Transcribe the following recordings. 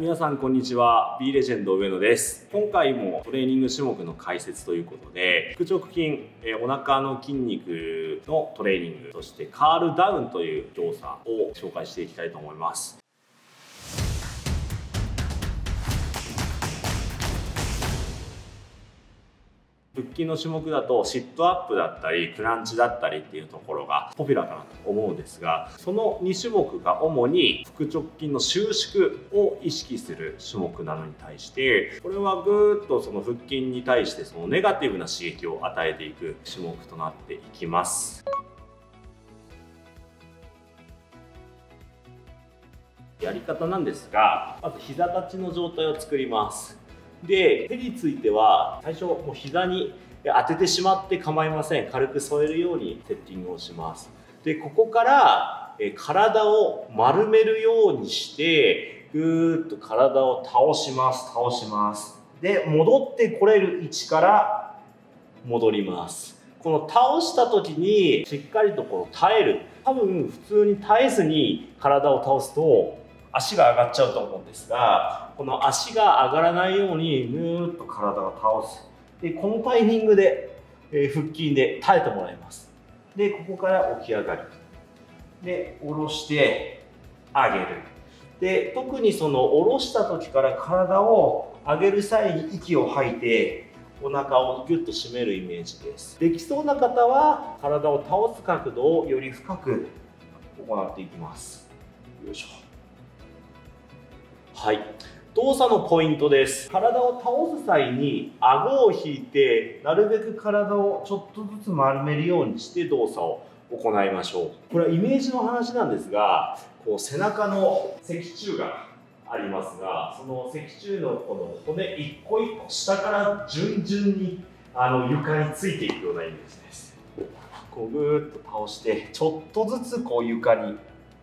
皆さんこんにちは。B レジェンド上野です。今回もトレーニング種目の解説ということで腹直筋お腹の筋肉のトレーニングそしてロールダウンという動作を紹介していきたいと思います。腹筋の種目だとシットアップだったりクランチだったりっていうところがポピュラーかなと思うんですがその2種目が主に腹直筋の収縮を意識する種目なのに対してこれはぐーっとその腹筋に対してそのネガティブな刺激を与えていく種目となっていきます。やり方なんですがまず膝立ちの状態を作りますで手については最初もう膝に当ててしまって構いません。軽く添えるようにセッティングをします。でここから体を丸めるようにしてぐーっと体を倒します。倒します。で戻ってこれる位置から戻ります。この倒した時にしっかりとこの耐える。多分普通に耐えずに体を倒すと足が上がっちゃうと思うんですがこの足が上がらないようにぬーっと体を倒す。でこのタイミングで、え、腹筋で耐えてもらいます。でここから起き上がる。で下ろして上げる。で特にその下ろした時から体を上げる際に息を吐いてお腹をギュッと締めるイメージです。できそうな方は体を倒す角度をより深く行っていきます。よいしょ。はい。動作のポイントです。体を倒す際に顎を引いてなるべく体をちょっとずつ丸めるようにして動作を行いましょう。これはイメージの話なんですがこう背中の脊柱がありますがその脊柱のこの骨一個一個下から順々にあの床についていくようなイメージです。こうぐーっと倒してちょっとずつこう床に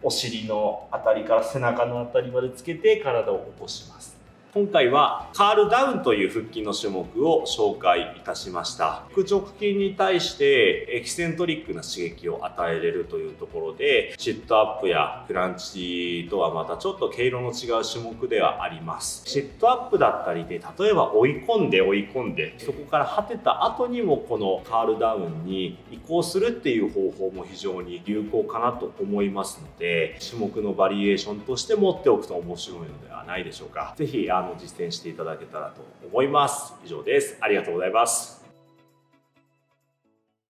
お尻の辺りから背中の辺りまでつけて体を起こします。今回はカールダウンという腹筋の種目を紹介いたしました。腹直筋に対してエキセントリックな刺激を与えれるというところでシットアップやクランチとはまたちょっと毛色の違う種目ではあります。シットアップだったりで例えば追い込んで追い込んでそこから果てた後にもこのカールダウンに移行するっていう方法も非常に有効かなと思いますので種目のバリエーションとして持っておくと面白いのではないでしょうか。是非のも実践していただけたらと思います。以上です。ありがとうございます。